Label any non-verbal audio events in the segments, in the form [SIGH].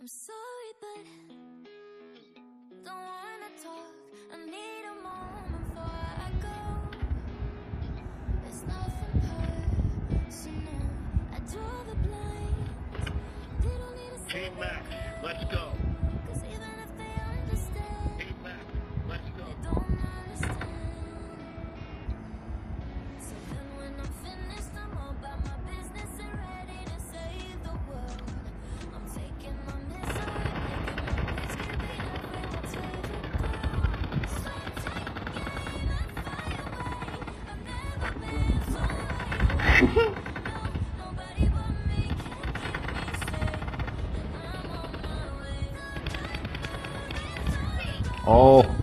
I'm sorry, but don't wanna talk. I need a moment before I go. It's nothing personal. I draw the blinds. They don't need to right [LAUGHS] oh.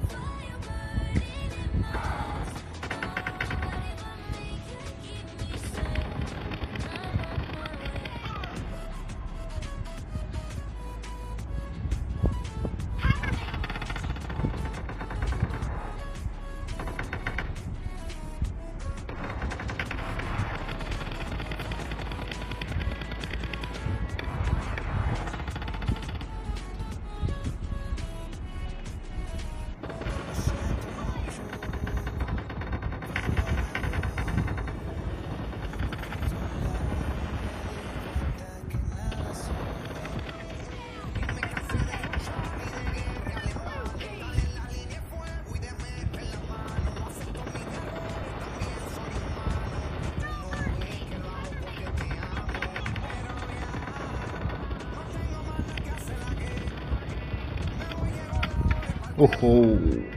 哦吼。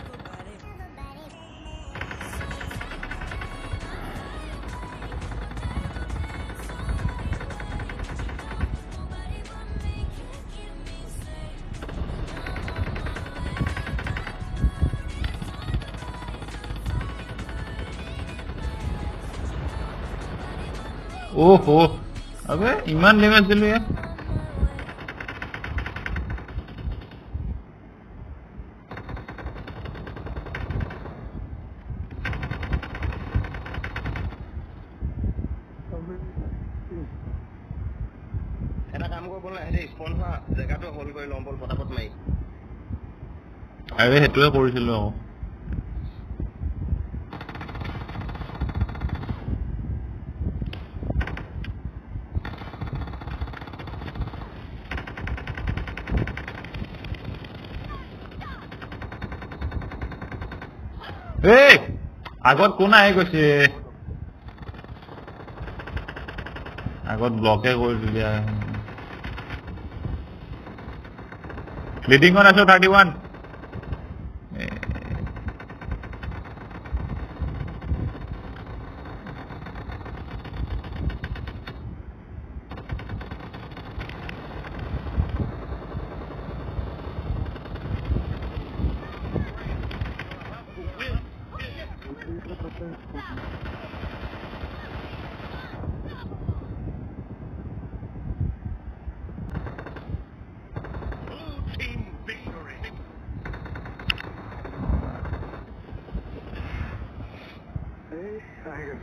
ओहो अबे ईमान लेना चलो यार আৰে সেইটোৱে কৰিছিলো আকৌ এই আগত কোন আহি গৈছে? আগত ব্লকে কৰি দিলে লিডিঙত আছো thirty one Blue team victory. Hehehehe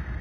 [LAUGHS] [LAUGHS]